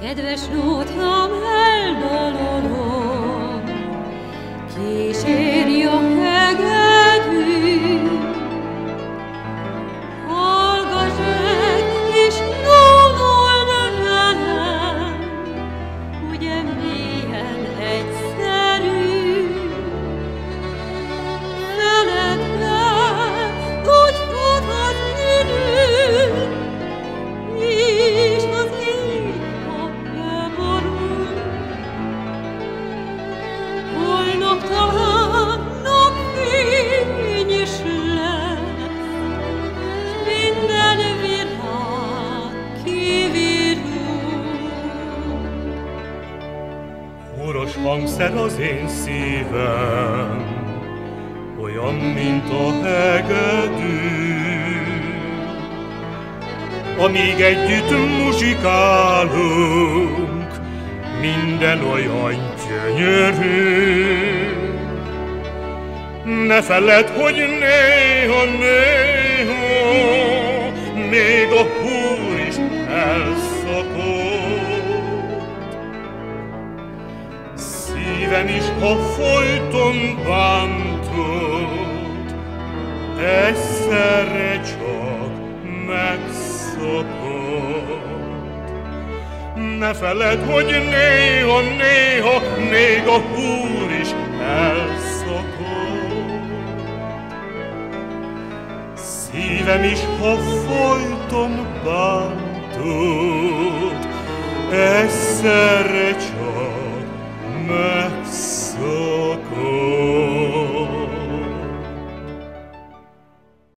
Kedves nótám, eldalolom, ki hangszer az én szívem, olyan, mint a hegedű. Amíg együtt muzsikálunk, minden olyan gyönyörű. Ne feledd, hogy néha, néha, még a húr is elszakott. Szívem is, ha folyton bántott, egyszerre csak megszokott. Ne feledd, hogy néha, néha még a húr is elszakott. Szívem is, ha folyton bántott, egyszerre csak